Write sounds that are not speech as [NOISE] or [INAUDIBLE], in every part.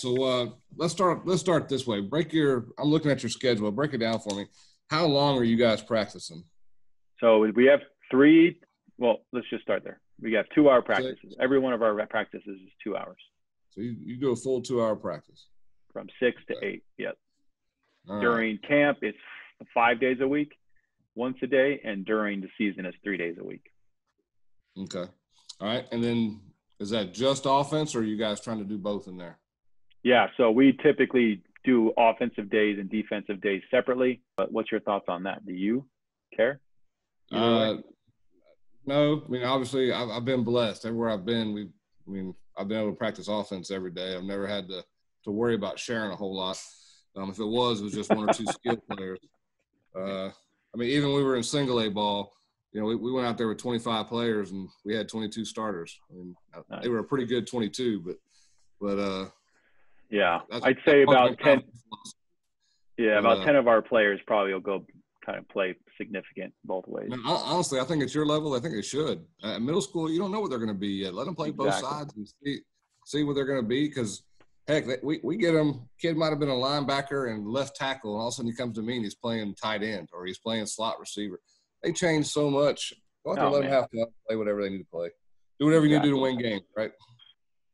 So uh, let's start. Let's start this way. Break your. I'm looking at your schedule. Break it down for me. How long are you guys practicing? So we have three. Well, let's just start there. We have two hour practices. Every one of our practices is two hours. So you, you do a full two hour practice from six to eight. Yep. All during right. camp, it's five days a week, once a day, and during the season, it's three days a week. Okay. All right. And then is that just offense, or are you guys trying to do both in there? Yeah. So we typically do offensive days and defensive days separately. But what's your thoughts on that? Do you care? Uh, no. I mean, obviously, I've, I've been blessed. Everywhere I've been, we. I mean, I've been able to practice offense every day. I've never had to to worry about sharing a whole lot. Um, if it was, it was just one or two skill [LAUGHS] players. Uh, I mean, even we were in single A ball, you know, we, we went out there with 25 players and we had 22 starters. I mean, nice. they were a pretty good 22, but, but, uh, yeah, I'd say about 10. Yeah, about uh, 10 of our players probably will go kind of play significant both ways. Man, honestly, I think at your level, I think it should. At middle school, you don't know what they're going to be yet. Let them play exactly. both sides and see, see what they're going to be because heck, we, we get them. Kid might have been a linebacker and left tackle, and all of a sudden he comes to me and he's playing tight end or he's playing slot receiver. They change so much. Go out there, oh, let man. them have to play whatever they need to play. Do whatever you exactly. need to do to win games, right?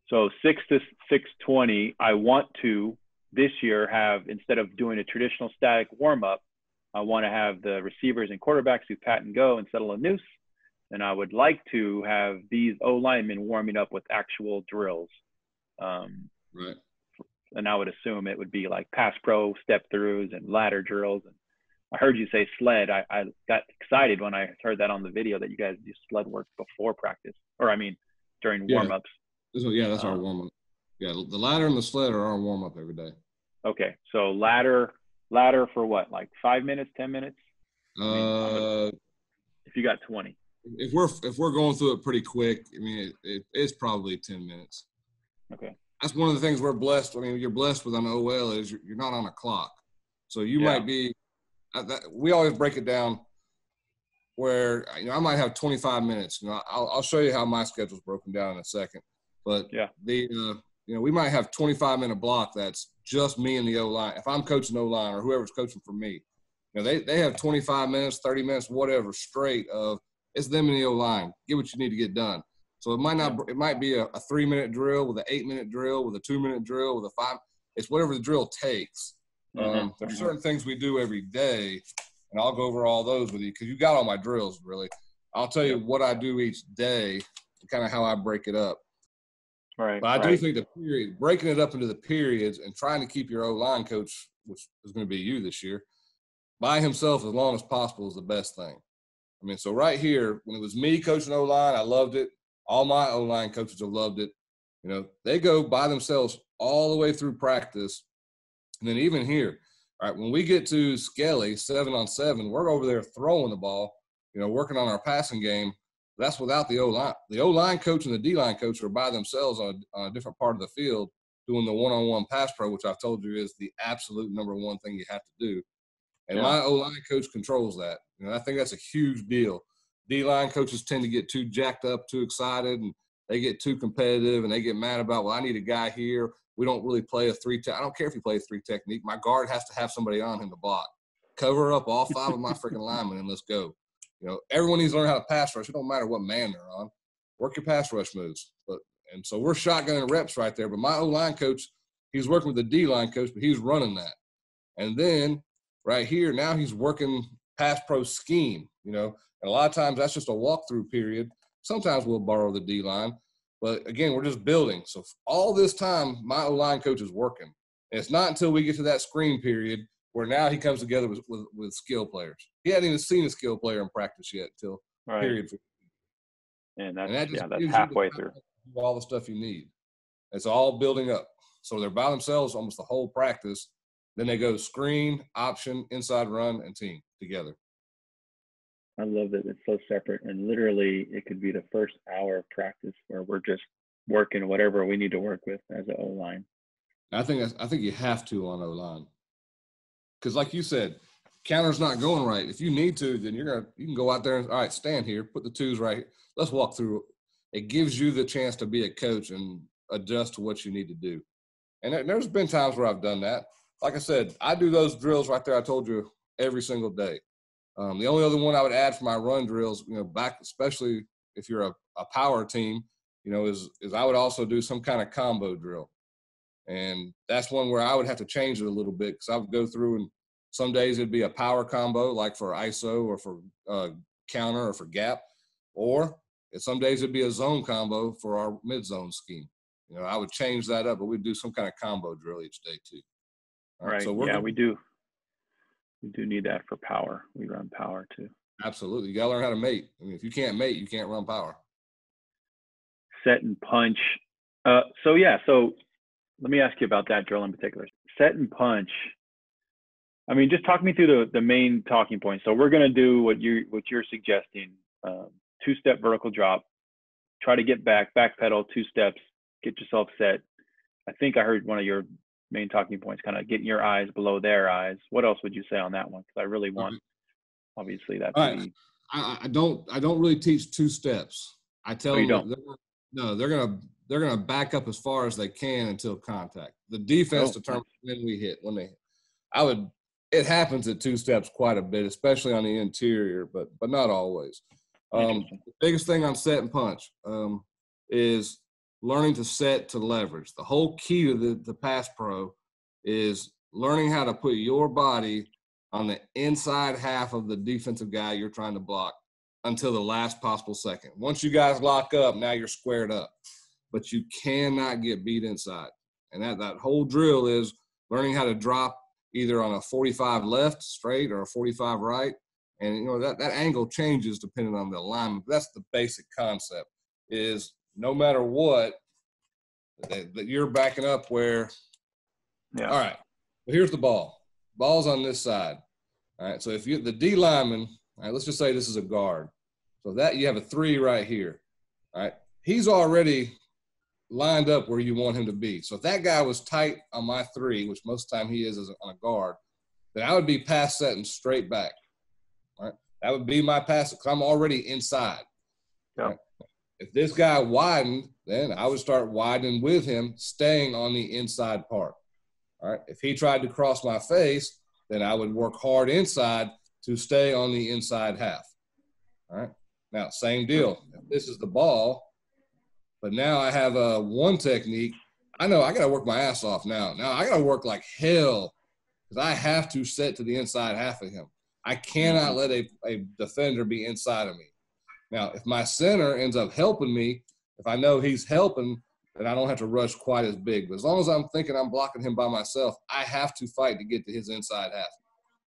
So six to six twenty. I want to this year have instead of doing a traditional static warm up, I want to have the receivers and quarterbacks who pat and go and settle a noose. And I would like to have these O linemen warming up with actual drills. Um, right and I would assume it would be like pass pro step throughs and ladder drills. And I heard you say sled. I, I got excited when I heard that on the video that you guys do sled work before practice, or I mean during yeah. warm ups. Yeah, that's um, our warm up. Yeah, the ladder and the sled are our warm up every day. Okay, so ladder ladder for what? Like five minutes, ten minutes? Uh, I mean, if you got twenty. If we're if we're going through it pretty quick, I mean it, it, it's probably ten minutes. Okay that's one of the things we're blessed. I mean, you're blessed with an OL is you're, you're not on a clock, so you yeah. might be. Uh, that, we always break it down where you know I might have 25 minutes. You know, I'll, I'll show you how my schedule's broken down in a second. But yeah, the uh, you know we might have 25 minute block that's just me and the O line. If I'm coaching O line or whoever's coaching for me, you know they they have 25 minutes, 30 minutes, whatever straight of it's them and the O line. Get what you need to get done. So it might not. It might be a, a three minute drill with an eight minute drill with a two minute drill with a five. It's whatever the drill takes. Mm-hmm. Um, there's certain things we do every day, and I'll go over all those with you because you got all my drills really. I'll tell you what I do each day, kind of how I break it up. Right. But I right. do think the period, breaking it up into the periods and trying to keep your O line coach, which is going to be you this year, by himself as long as possible is the best thing. I mean, so right here, when it was me coaching O line, I loved it. All my O line coaches have loved it. You know, they go by themselves all the way through practice. And then even here, all right, when we get to Skelly, seven on seven, we're over there throwing the ball, you know, working on our passing game. That's without the O line. The O line coach and the D line coach are by themselves on a, on a different part of the field doing the one on one pass pro, which I've told you is the absolute number one thing you have to do. And yeah. my O line coach controls that. Know, I think that's a huge deal. D line coaches tend to get too jacked up, too excited, and they get too competitive and they get mad about, well, I need a guy here. We don't really play a three. I don't care if you play a three technique. My guard has to have somebody on him to block. Cover up all five of my freaking linemen and let's go. You know, everyone needs to learn how to pass rush. It don't matter what man they're on. Work your pass rush moves. But and so we're shotgunning reps right there. But my O line coach, he's working with the D line coach, but he's running that. And then right here, now he's working pass pro scheme. You know, and a lot of times that's just a walkthrough period. Sometimes we'll borrow the D line, but again, we're just building. So all this time, my O line coach is working. And it's not until we get to that screen period where now he comes together with, with, with skill players. He hadn't even seen a skill player in practice yet until right. period. And that's, and that yeah, that's halfway through. All the stuff you need. It's all building up. So they're by themselves almost the whole practice. Then they go screen, option, inside run, and team together. I love that it's so separate and literally it could be the first hour of practice where we're just working whatever we need to work with as an O line. I think I think you have to on O line because, like you said, counter's not going right. If you need to, then you're gonna you can go out there and all right, stand here, put the twos right. Let's walk through. It gives you the chance to be a coach and adjust to what you need to do. And there's been times where I've done that. Like I said, I do those drills right there. I told you every single day. Um, the only other one I would add for my run drills, you know, back especially if you're a, a power team, you know, is is I would also do some kind of combo drill, and that's one where I would have to change it a little bit because I would go through and some days it'd be a power combo like for ISO or for uh, counter or for gap, or some days it'd be a zone combo for our mid zone scheme. You know, I would change that up, but we'd do some kind of combo drill each day too. All right. So yeah, gonna, we do. We do need that for power. We run power too. Absolutely. You gotta learn how to mate. I mean, if you can't mate, you can't run power. Set and punch. Uh, so yeah, so let me ask you about that drill in particular. Set and punch. I mean, just talk me through the, the main talking points. So we're gonna do what you what you're suggesting. Um, two step vertical drop. Try to get back, back pedal two steps, get yourself set. I think I heard one of your main talking points, kind of getting your eyes below their eyes. What else would you say on that one? Because I really want, obviously, that. Right. I, I, don't. I don't really teach two steps. I tell oh, them. They're, no, they're gonna they're gonna back up as far as they can until contact. The defense oh. determines when we hit. When they, I would. It happens at two steps quite a bit, especially on the interior, but but not always. Um, the biggest thing on set and punch um, is learning to set to leverage. The whole key to the, the pass pro is learning how to put your body on the inside half of the defensive guy you're trying to block until the last possible second. Once you guys lock up, now you're squared up. But you cannot get beat inside. And that, that whole drill is learning how to drop either on a 45 left straight or a 45 right. And you know that, that angle changes depending on the alignment. That's the basic concept is no matter what, that, that you're backing up where, yeah. all right, well, here's the ball. Ball's on this side. All right, so if you the D lineman, all right, let's just say this is a guard. So that you have a three right here. All right, he's already lined up where you want him to be. So if that guy was tight on my three, which most time he is as a, on a guard, then I would be pass setting straight back. All right, that would be my pass because I'm already inside. Yeah. Right? If this guy widened, then I would start widening with him, staying on the inside part. All right. If he tried to cross my face, then I would work hard inside to stay on the inside half. All right. Now, same deal. If this is the ball, but now I have a one technique. I know I got to work my ass off now. Now I got to work like hell because I have to set to the inside half of him. I cannot mm-hmm. let a, a defender be inside of me. Now, if my center ends up helping me, if I know he's helping, then I don't have to rush quite as big. But as long as I'm thinking I'm blocking him by myself, I have to fight to get to his inside half.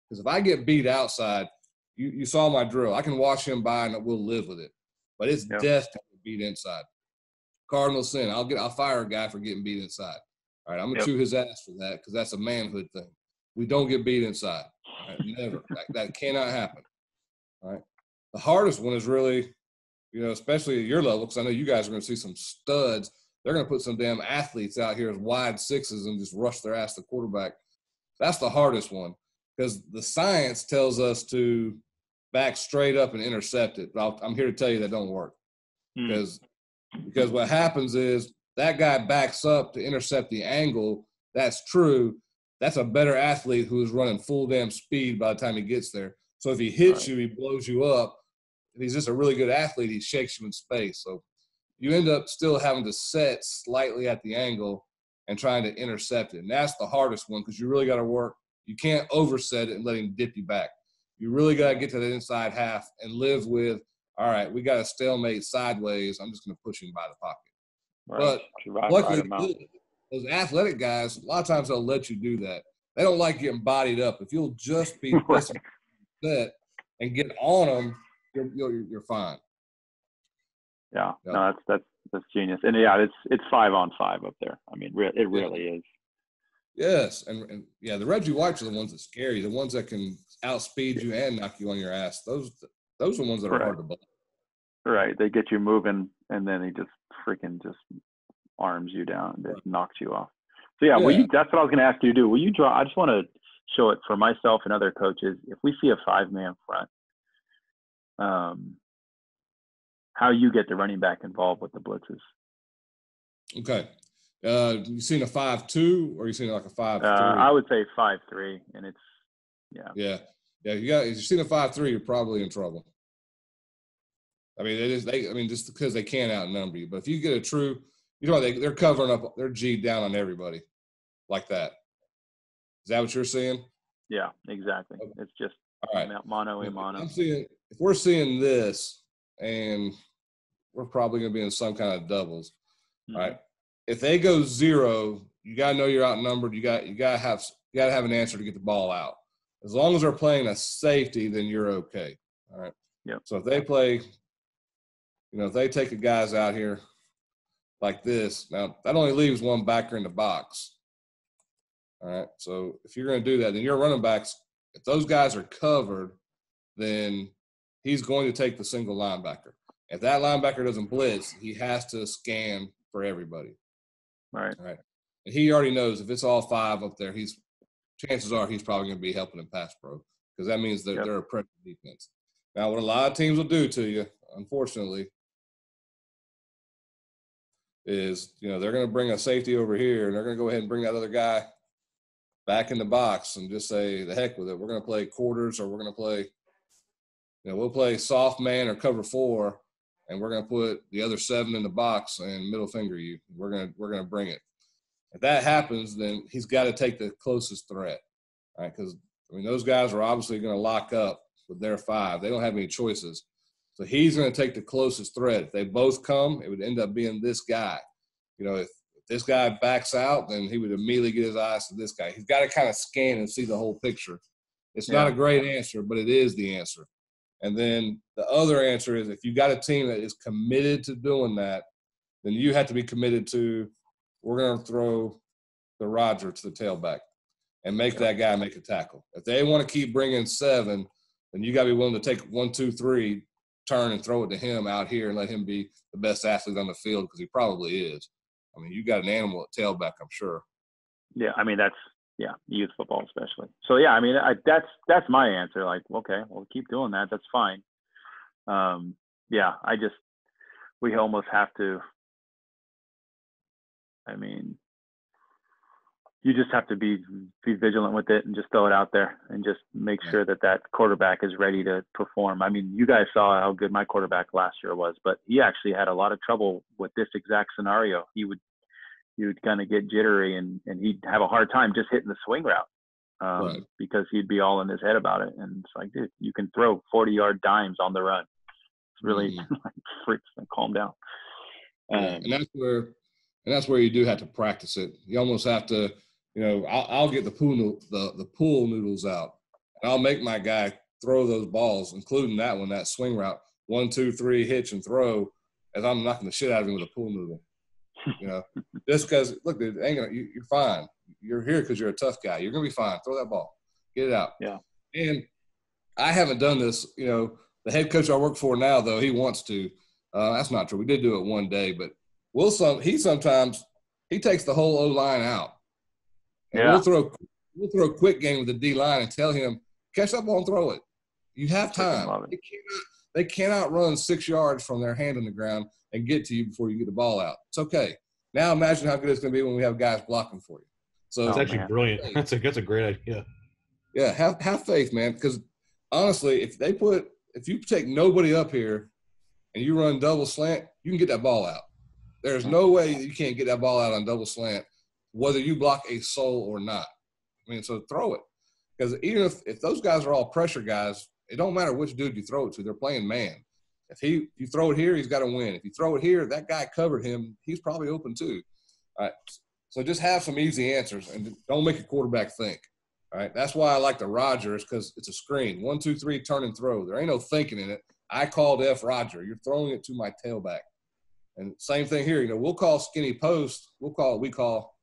Because if I get beat outside, you, you saw my drill. I can watch him by and we'll live with it. But it's yep. death to beat inside. Cardinal sin. I'll get I'll fire a guy for getting beat inside. All right, I'm gonna yep. chew his ass for that because that's a manhood thing. We don't get beat inside. Right? Never. [LAUGHS] that, that cannot happen. All right the hardest one is really, you know, especially at your level, because I know you guys are going to see some studs. They're going to put some damn athletes out here as wide sixes and just rush their ass to quarterback. That's the hardest one because the science tells us to back straight up and intercept it. But i am here to tell you that don't work hmm. because because what happens is that guy backs up to intercept the angle. That's true. That's a better athlete who is running full damn speed by the time he gets there. So if he hits right. you, he blows you up if he's just a really good athlete, he shakes you in space. So you end up still having to set slightly at the angle and trying to intercept it. And that's the hardest one because you really got to work. You can't overset it and let him dip you back. You really got to get to the inside half and live with, all right, we got a stalemate sideways. I'm just going to push him by the pocket. Right. But luckily, those athletic guys, a lot of times they'll let you do that. They don't like getting bodied up. If you'll just be [LAUGHS] set and get on them, you're you're, you're fine. Yeah, no, that's that's that's genius, and yeah, it's it's five on five up there. I mean, it really yeah. is. Yes, and, and yeah, the Reggie Whites are the ones that scare you, the ones that can outspeed you and knock you on your ass. Those those are the ones that are right. hard to block. Right, they get you moving, and then he just freaking just arms you down, and just knocks you off. So yeah, yeah. You, that's what I was going to ask you to do. Will you draw? I just want to show it for myself and other coaches. If we see a five man front, um, how you get the running back involved with the blitzes. Okay. Uh, you seen a five two, or you seen like a five? Uh, I would say five three, and it's yeah. Yeah, yeah. You got if you seen a five three, you're probably in trouble. I mean, it is they. I mean, just because they can't outnumber you, but if you get a true, you know, they they're covering up, they're G down on everybody, like that. Is that what you're seeing? Yeah, exactly. Okay. It's just All right. mono a mono. I'm seeing if we're seeing this, and we're probably going to be in some kind of doubles. Mm-hmm. Right. If they go zero, you got to know you're outnumbered. You got you got to have you got to have an answer to get the ball out. As long as they're playing a safety, then you're okay. All right. Yeah. So if they play, you know, if they take the guys out here like this, now that only leaves one backer in the box. All right. So if you're going to do that, then your running backs, if those guys are covered, then he's going to take the single linebacker. If that linebacker doesn't blitz, he has to scan for everybody. Right. Right. And he already knows if it's all five up there, he's chances are he's probably going to be helping in pass pro because that means that yep. they're a pressure defense. Now, what a lot of teams will do to you, unfortunately, is you know they're going to bring a safety over here and they're going to go ahead and bring that other guy back in the box and just say the heck with it. We're going to play quarters or we're going to play, you know, we'll play soft man or cover four, and we're going to put the other seven in the box and middle finger you. We're going to we're going to bring it. If that happens, then he's got to take the closest threat, right? Because I mean, those guys are obviously going to lock up with their five. They don't have any choices. So he's going to take the closest threat. If they both come, it would end up being this guy. You know, if this guy backs out, then he would immediately get his eyes to this guy. He's got to kind of scan and see the whole picture. It's yeah. not a great answer, but it is the answer. And then the other answer is if you got a team that is committed to doing that, then you have to be committed to we're going to throw the Roger to the tailback and make that guy make a tackle. If they want to keep bringing seven, then you got to be willing to take one, two, three, turn and throw it to him out here and let him be the best athlete on the field because he probably is. I mean, you got an animal at tailback, I'm sure. Yeah, I mean that's yeah, youth football especially. So yeah, I mean I, that's that's my answer. Like, okay, well keep doing that. That's fine. Um, yeah, I just we almost have to. I mean, you just have to be be vigilant with it and just throw it out there and just make sure that that quarterback is ready to perform. I mean, you guys saw how good my quarterback last year was, but he actually had a lot of trouble with this exact scenario. He would he would kind of get jittery and and he'd have a hard time just hitting the swing route um, right. because he'd be all in his head about it. And it's like, dude, you can throw 40 yard dimes on the run. It's really mm. [LAUGHS] like freaks and calm down. Um, and that's where and that's where you do have to practice it. You almost have to you know, I'll, I'll get the pool the the pool noodles out, and I'll make my guy throw those balls, including that one, that swing route, one, two, three, hitch and throw, as I'm knocking the shit out of him with a pool noodle. You know, [LAUGHS] just because look, dude, ain't gonna, you, you're fine. You're here because you're a tough guy. You're gonna be fine. Throw that ball, get it out. Yeah. And I haven't done this. You know, the head coach I work for now, though, he wants to. Uh, that's not true. We did do it one day, but Will some he sometimes he takes the whole O line out and yeah. we'll throw we'll throw a quick game with the D line and tell him catch up ball and throw it. You have time. They cannot, they cannot run six yards from their hand on the ground and get to you before you get the ball out. It's okay. Now imagine how good it's going to be when we have guys blocking for you. So it's actually man. brilliant. That's a that's a great idea. Yeah, have have faith, man. Because honestly, if they put if you take nobody up here and you run double slant, you can get that ball out. There's no way you can't get that ball out on double slant whether you block a soul or not. I mean, so throw it. Because even if, if those guys are all pressure guys, it don't matter which dude you throw it to. They're playing man. If he if you throw it here, he's got to win. If you throw it here, that guy covered him. He's probably open too. All right. So just have some easy answers and don't make a quarterback think. All right. That's why I like the Rogers because it's a screen. One, two, three, turn and throw. There ain't no thinking in it. I called F Roger. You're throwing it to my tailback. And same thing here. You know, we'll call skinny post. We'll call we call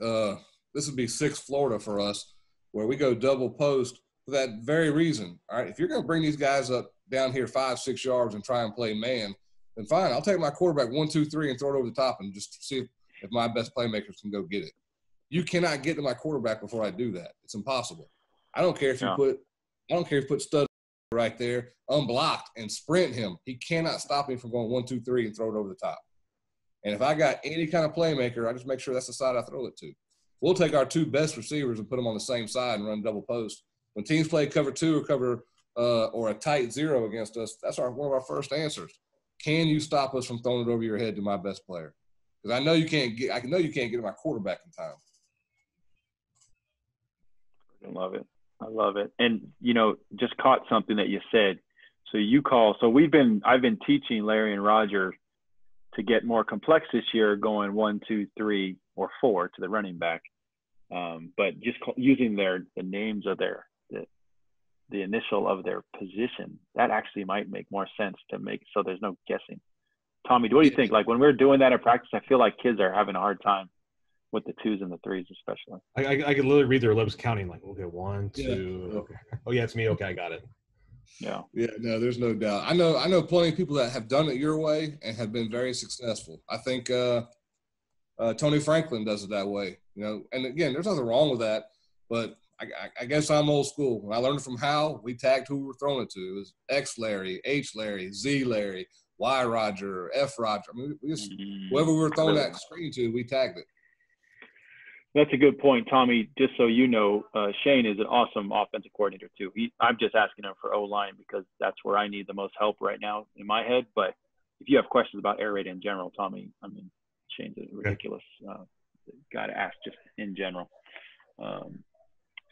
uh, this would be six Florida for us, where we go double post for that very reason. All right, if you're going to bring these guys up down here five, six yards and try and play man, then fine. I'll take my quarterback one, two, three, and throw it over the top and just see if, if my best playmakers can go get it. You cannot get to my quarterback before I do that. It's impossible. I don't care if you put I don't care if you put stud right there unblocked and sprint him. He cannot stop me from going one, two, three, and throw it over the top. And if I got any kind of playmaker, I just make sure that's the side I throw it to. We'll take our two best receivers and put them on the same side and run double post. When teams play cover two or cover uh, or a tight zero against us, that's our one of our first answers. Can you stop us from throwing it over your head to my best player? Because I know you can't get. I know you can't get my quarterback in time. I love it. I love it. And you know, just caught something that you said. So you call. So we've been. I've been teaching Larry and Roger to get more complex this year, going one, two, three, or four to the running back. Um, but just call, using their the names of their the, the initial of their position, that actually might make more sense to make so there's no guessing. Tommy, what do you think? Like when we're doing that in practice, I feel like kids are having a hard time with the twos and the threes, especially. I, I, I could literally read their lips counting, like, okay, one, two, yeah. okay. Oh yeah, it's me. Okay, I got it. Yeah. Yeah. No, there's no doubt. I know. I know plenty of people that have done it your way and have been very successful. I think uh, uh, Tony Franklin does it that way. You know, and again, there's nothing wrong with that, but I, I, guess I'm old school. When I learned from Hal, we tagged who we were throwing it to. It was X Larry, H Larry, Z Larry, Y Roger, F Roger. I mean, we just mm-hmm. whoever we were throwing that screen to, we tagged it. That's a good point, Tommy. Just so you know, uh, Shane is an awesome offensive coordinator too. He, I'm just asking him for O line because that's where I need the most help right now in my head. But if you have questions about air raid in general, Tommy, I mean, Shane's a ridiculous uh, guy to ask just in general. Um,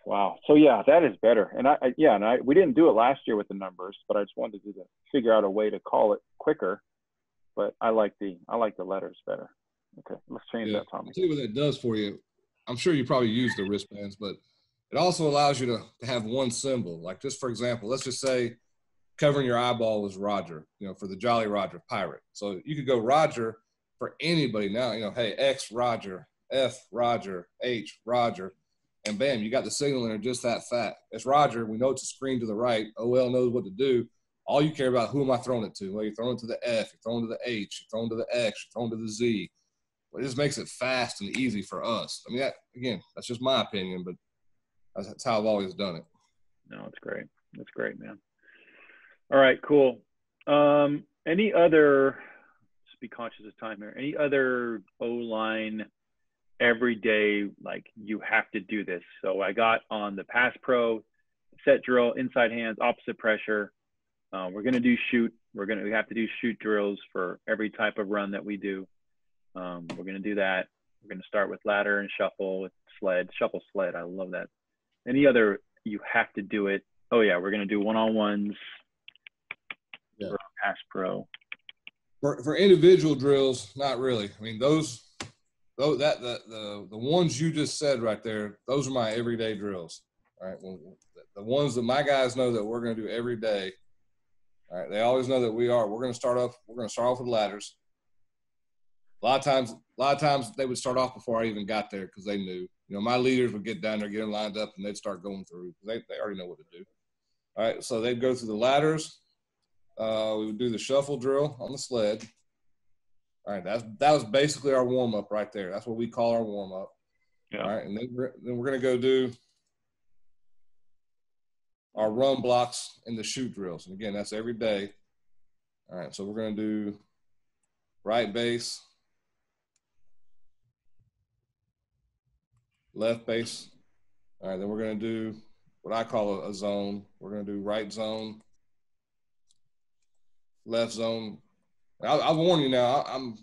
wow. So yeah, that is better. And I, I, yeah, and I we didn't do it last year with the numbers, but I just wanted to figure out a way to call it quicker. But I like the I like the letters better. Okay, let's change yeah. that, Tommy. I'll tell you what that does for you. I'm sure you probably use the wristbands, but it also allows you to, to have one symbol. Like just for example, let's just say covering your eyeball was Roger, you know, for the Jolly Roger pirate. So you could go Roger for anybody now, you know, hey, X Roger, F Roger, H Roger, and bam, you got the signal in there just that fat. It's Roger. We know it's a screen to the right. OL knows what to do. All you care about, who am I throwing it to? Well, you're throwing it to the F, you're throwing to the H, you're throwing to the X, you're throwing to the Z it just makes it fast and easy for us. I mean, that, again, that's just my opinion, but that's, that's how I've always done it. No, it's great. That's great, man. All right, cool. Um, any other? Just be conscious of time here. Any other O line everyday like you have to do this? So I got on the pass pro set drill, inside hands, opposite pressure. Uh, we're gonna do shoot. We're gonna we have to do shoot drills for every type of run that we do. Um, we're going to do that. We're going to start with ladder and shuffle with sled, shuffle sled. I love that. Any other, you have to do it. Oh yeah, we're going to do one-on-ones. Yeah. Pass pro. For, for individual drills, not really. I mean, those, those that the, the the ones you just said right there, those are my everyday drills. All right, well, the ones that my guys know that we're going to do every day. All right, they always know that we are. We're going to start off. We're going to start off with ladders a lot of times, a lot of times they would start off before I even got there because they knew. You know, my leaders would get down there, get them lined up, and they'd start going through because they, they already know what to do. All right, so they'd go through the ladders. Uh, we would do the shuffle drill on the sled. All right, that's that was basically our warm up right there. That's what we call our warm up. Yeah. All right, and then we're, then we're gonna go do our run blocks and the shoot drills. And again, that's every day. All right, so we're gonna do right base, left base. All right, then we're going to do what I call a, zone. We're going to do right zone, left zone. I, I warn you now. I, am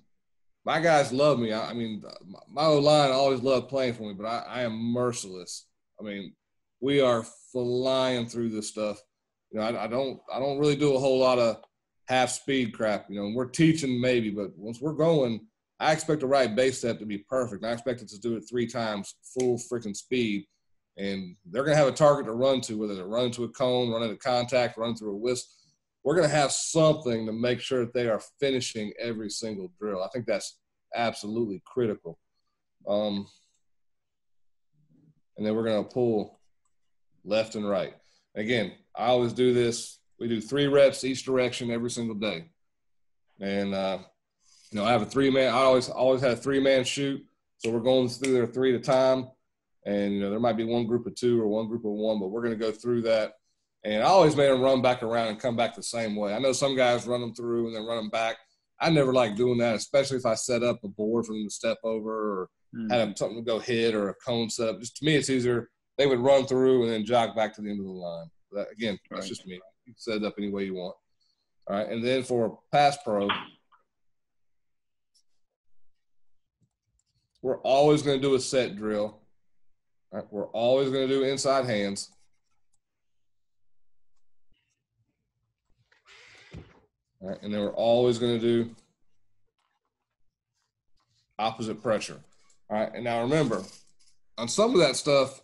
my guys love me. I, I mean, my old line always loved playing for me, but I, I, am merciless. I mean, we are flying through this stuff. You know, I, I don't I don't really do a whole lot of half speed crap. You know, and we're teaching maybe, but once we're going, I expect the right base step to be perfect. I expect it to do it three times full freaking speed. And they're going to have a target to run to, whether they're running to a cone, running to contact, running through a whisk. We're going to have something to make sure that they are finishing every single drill. I think that's absolutely critical. Um, and then we're going to pull left and right. Again, I always do this. We do three reps each direction every single day. And uh, you know, I have a three man. I always always had a three man shoot, so we're going through there three at a time, and you know there might be one group of two or one group of one, but we're going to go through that. And I always made them run back around and come back the same way. I know some guys run them through and then run them back. I never like doing that, especially if I set up a board for them to step over or mm-hmm. had something to go hit or a cone set up. Just to me, it's easier. They would run through and then jog back to the end of the line. That, again, right. that's just me. You can set it up any way you want. All right, and then for pass pro, we're always going to do a set drill. Right, we're always going to do inside hands. All right, and then we're always going to do opposite pressure. All right, and now remember, on some of that stuff,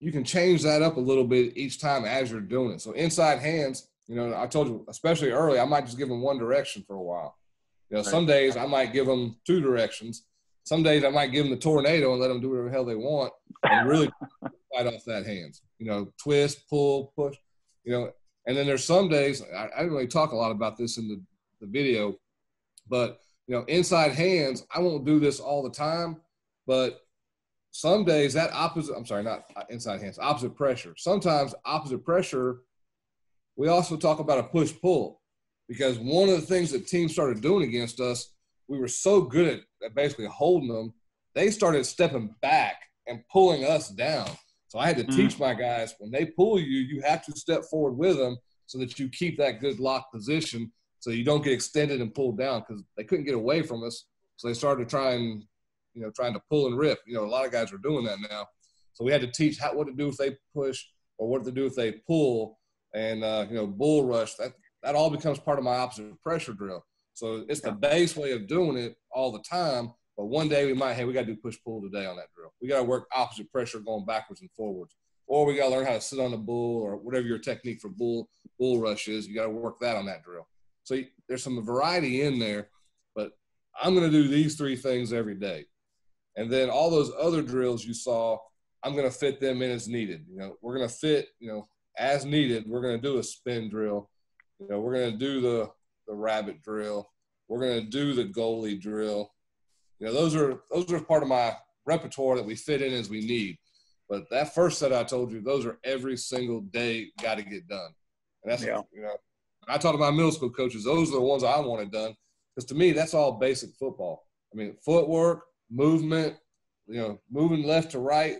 you can change that up a little bit each time as you're doing it. So inside hands, you know, I told you, especially early, I might just give them one direction for a while. You know, right. some days I might give them two directions. Some days I might give them the tornado and let them do whatever the hell they want and really [LAUGHS] fight off that hands. You know, twist, pull, push. You know, and then there's some days I, I didn't really talk a lot about this in the, the video, but you know, inside hands, I won't do this all the time, but some days that opposite, I'm sorry, not uh, inside hands, opposite pressure. Sometimes opposite pressure, we also talk about a push pull because one of the things that teams started doing against us, we were so good at basically holding them, they started stepping back and pulling us down. So I had to mm. teach my guys when they pull you, you have to step forward with them so that you keep that good lock position so you don't get extended and pulled down because they couldn't get away from us. So they started trying, you know, trying to pull and rip. You know, a lot of guys are doing that now. So we had to teach how what to do if they push or what to do if they pull and uh, you know bull rush. That that all becomes part of my opposite pressure drill. So it's the base way of doing it all the time. But one day we might, hey, we got to do push pull today on that drill. We got to work opposite pressure going backwards and forwards. Or we got to learn how to sit on the bull or whatever your technique for bull bull rush is. You got to work that on that drill. So there's some variety in there, but I'm going to do these three things every day. And then all those other drills you saw, I'm going to fit them in as needed. You know, we're going to fit, you know, as needed. We're going to do a spin drill. You know, we're going to do the the rabbit drill. We're going to do the goalie drill. You know, those are those are part of my repertoire that we fit in as we need. But that first set I told you, those are every single day got to get done. And that's yeah. you know, I talk to my middle school coaches; those are the ones I wanted done because to me that's all basic football. I mean, footwork, movement, you know, moving left to right,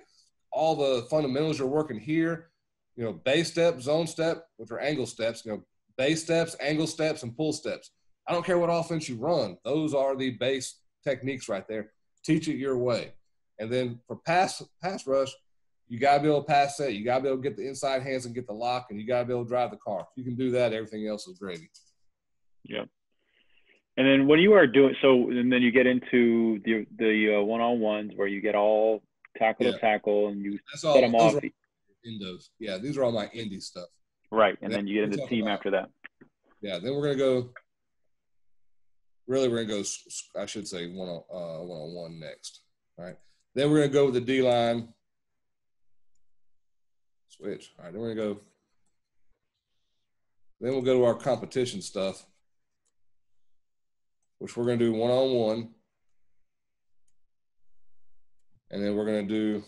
all the fundamentals are working here. You know, base step, zone step, which are angle steps. You know, base steps, angle steps, and pull steps. I don't care what offense you run; those are the base techniques right there. Teach it your way, and then for pass pass rush, you got to be able to pass set. You got to be able to get the inside hands and get the lock, and you got to be able to drive the car. If you can do that, everything else is gravy. Yeah. And then when you are doing so, and then you get into the the uh, one on ones where you get all tackle yeah. to tackle, and you That's set all, them off. Indos, yeah, these are all my indie stuff. Right, and, and then you get into team about, after that. Yeah, then we're gonna go. Really, we're gonna go. I should say one on uh, one on one next. All right. Then we're gonna go with the D line Switch. All right, then we're gonna go. Then we'll go to our competition stuff, which we're gonna do one on one, and then we're gonna do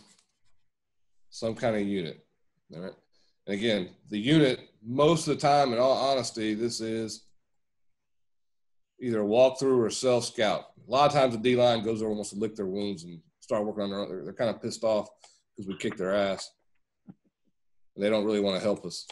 some kind of unit. All right. And again, the unit, most of the time, in all honesty, this is either a walkthrough or a self scout. A lot of times the D line goes over and almost to lick their wounds and start working on their own. They're, they're kind of pissed off because we kicked their ass And they don't really want to help us.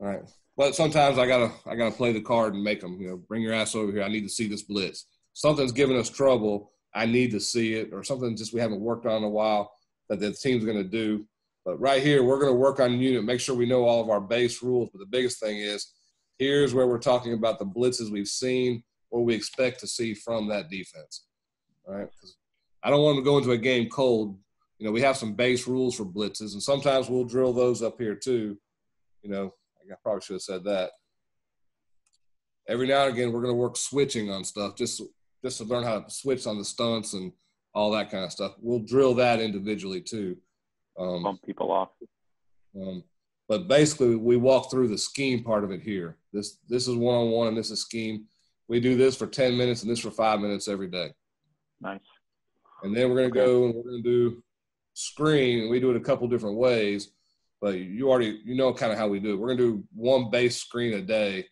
All right. But sometimes I gotta I gotta play the card and make them. You know, bring your ass over here. I need to see this blitz. Something's giving us trouble. I need to see it, or something just we haven't worked on in a while that the team's going to do. But right here, we're going to work on unit, make sure we know all of our base rules. But the biggest thing is, here's where we're talking about the blitzes we've seen, what we expect to see from that defense. All right, because I don't want them to go into a game cold you know, we have some base rules for blitzes, and sometimes we'll drill those up here too. You know, I probably should have said that. Every now and again, we're going to work switching on stuff just just to learn how to switch on the stunts and all that kind of stuff. We'll drill that individually too. Um, Bump people off. Um, but basically, we walk through the scheme part of it here. This this is one on one, and this is scheme. We do this for ten minutes and this for five minutes every day. Nice. And then we're going to okay. go and we're going to do screen. We do it a couple different ways, but you already you know kind of how we do it. We're gonna do one base screen a day,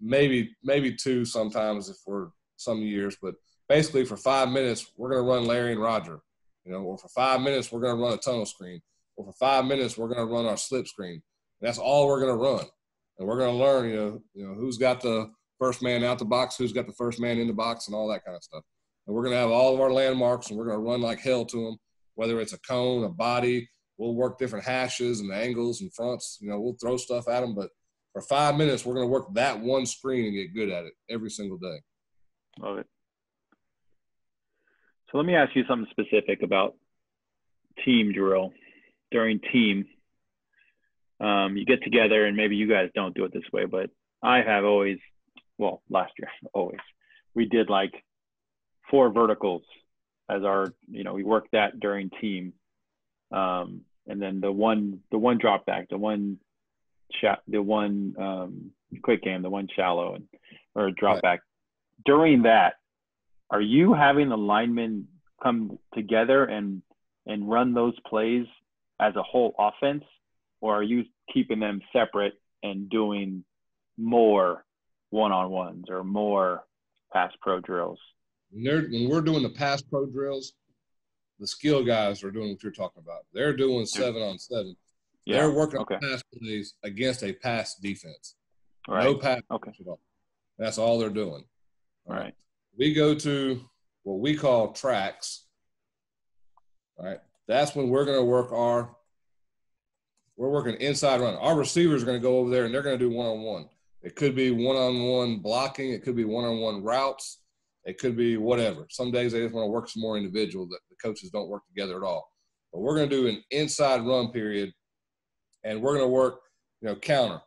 maybe maybe two sometimes if we're some years, but basically for five minutes we're going to run Larry and Roger, you know, or for five minutes we're going to run a tunnel screen, or for five minutes we're going to run our slip screen. That's all we're going to run, and we're going to learn, you know, you know who's got the first man out the box, who's got the first man in the box, and all that kind of stuff. And we're going to have all of our landmarks, and we're going to run like hell to them, whether it's a cone, a body. We'll work different hashes and angles and fronts. You know, we'll throw stuff at them, but for five minutes, we're going to work that one screen and get good at it every single day. Love it. So let me ask you something specific about team drill. During team, um, you get together, and maybe you guys don't do it this way, but I have always, well, last year, [LAUGHS] always, we did like four verticals as our, you know, we worked that during team. Um, and then the one, the one drop back, the one, sh- the one um, quick game, the one shallow, and or drop right. back. During that, are you having the linemen come together and and run those plays as a whole offense, or are you keeping them separate and doing more one-on-ones or more pass pro drills? When, when we're doing the pass pro drills, the skill guys are doing what you're talking about. They're doing seven on seven. Yeah. They're working okay. on pass plays against a pass defense. Right. No pass okay. at all. That's all they're doing. All right. We go to what we call tracks. Right. That's when we're going to work our we're working inside run. Our receivers are going to go over there and they're going to do one on one. It could be one on one blocking. It could be one on one routes. It could be whatever. Some days they just want to work some more individual that the coaches don't work together at all. But we're going to do an inside run period, and we're going to work, you know, counter.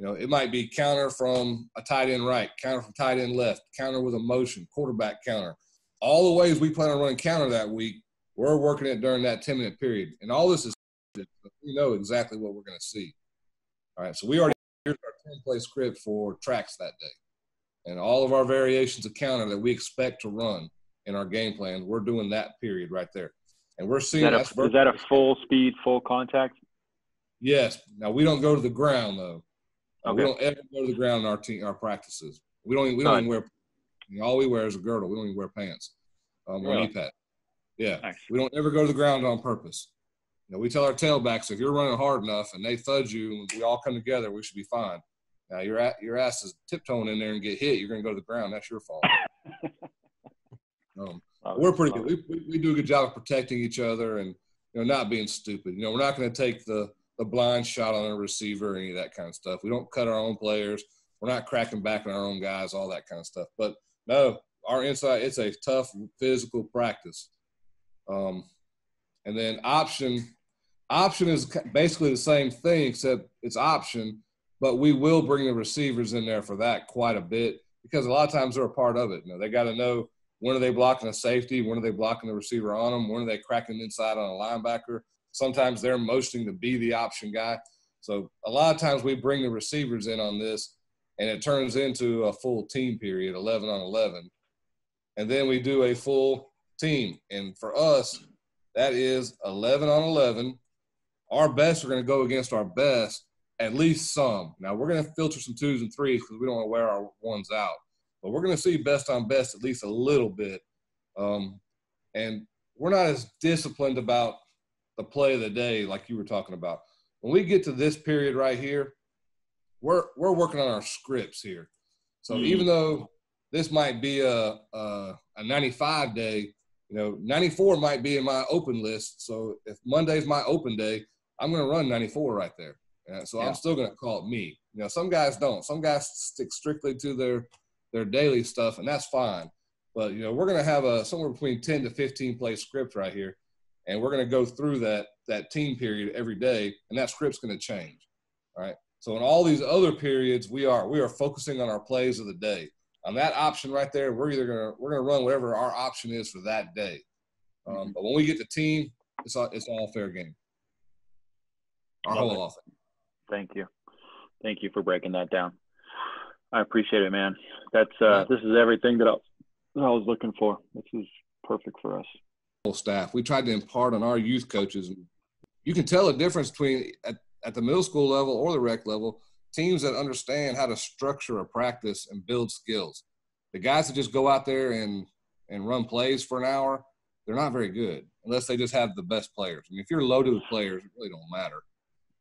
You know, it might be counter from a tight end right, counter from tight end left, counter with a motion, quarterback counter. All the ways we plan on running counter that week, we're working it during that 10 minute period. And all this is, we know exactly what we're going to see. All right. So we already, here's our 10 play script for tracks that day and all of our variations of counter that we expect to run in our game plan, we're doing that period right there. And we're seeing is that, a, is that a full speed, full contact? Yes. Now we don't go to the ground though. Okay. We don't ever go to the ground in our team, our practices. We don't. Even, we don't even wear. all we wear is a girdle. We don't even wear pants um, or knee pad. Yeah. Nice. We don't ever go to the ground on purpose. You know, we tell our tailbacks if you're running hard enough and they thud you, and we all come together, we should be fine. Now your your ass is tiptoeing in there and get hit, you're going to go to the ground. That's your fault. [LAUGHS] um, we're pretty good. We, we, we, do a good job of protecting each other and you know not being stupid. You know, we're not going to take the the blind shot on a receiver any of that kind of stuff. We don't cut our own players. We're not cracking back on our own guys, all that kind of stuff. But no, our inside it's a tough physical practice. Um, and then option option is basically the same thing except it's option but we will bring the receivers in there for that quite a bit because a lot of times they're a part of it. You know, they got to know when are they blocking a safety, when are they blocking the receiver on them, when are they cracking inside on a linebacker. Sometimes they're motioning to be the option guy. So a lot of times we bring the receivers in on this, and it turns into a full team period, 11 on 11. And then we do a full team. And for us, that is 11 on 11. Our best are going to go against our best at least some. Now we're going to filter some twos and threes because we don't want to wear our ones out, but we're going to see best on best at least a little bit. Um, and we're not as disciplined about the play of the day like you were talking about. When we get to this period right here, we're we're working on our scripts here. So mm. even though this might be a, a a 95 day, you know, 94 might be in my open list. So if Monday's my open day, I'm going to run 94 right there. Uh, so yeah. I'm still going to call it me. You know, some guys don't. Some guys stick strictly to their their daily stuff, and that's fine. But you know, we're going to have a somewhere between 10 to 15 play script right here, and we're going to go through that that team period every day, and that script's going to change. All right. So in all these other periods, we are we are focusing on our plays of the day. On that option right there, we're either gonna we're gonna run whatever our option is for that day. Um, mm-hmm. But when we get the team, it's all it's all fair game. Our Love whole it. offense. Thank you. Thank you for breaking that down. I appreciate it, man. That's uh, this is everything that I, that I was looking for. This is perfect for us. Staff, we tried to impart on our youth coaches. You can tell a difference between at, at the middle school level or the rec level teams that understand how to structure a practice and build skills. The guys that just go out there and and run plays for an hour, they're not very good unless they just have the best players. I mean, if you're loaded with players, it really don't matter.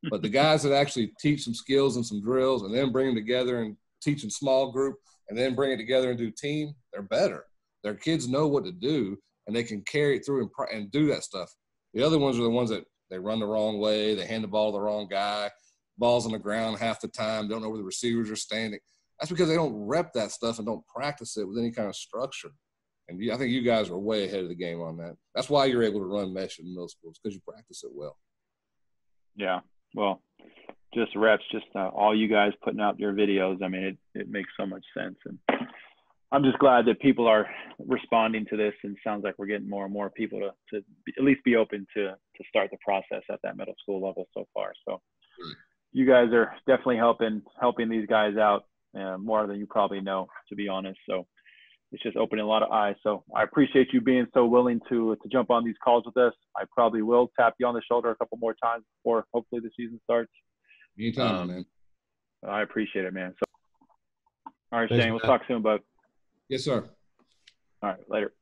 But the [LAUGHS] guys that actually teach some skills and some drills and then bring them together and teach in small group and then bring it together and do team, they're better. Their kids know what to do and they can carry it through and, and do that stuff. The other ones are the ones that they run the wrong way, they hand the ball to the wrong guy, balls on the ground half the time, don't know where the receivers are standing. That's because they don't rep that stuff and don't practice it with any kind of structure. And I think you guys are way ahead of the game on that. That's why you're able to run mesh in middle schools because you practice it well. Yeah, well, just reps, just uh, all you guys putting out your videos. I mean, it it makes so much sense, and I'm just glad that people are responding to this. And sounds like we're getting more and more people to to be, at least be open to to start the process at that middle school level so far. So, you guys are definitely helping helping these guys out uh, more than you probably know, to be honest. So it's just opening a lot of eyes. So I appreciate you being so willing to to jump on these calls with us. I probably will tap you on the shoulder a couple more times before hopefully the season starts. Anytime, um, man. I appreciate it, man. So, all right, Thanks, Shane. We'll talk soon, bud. Yes, sir. All right, later.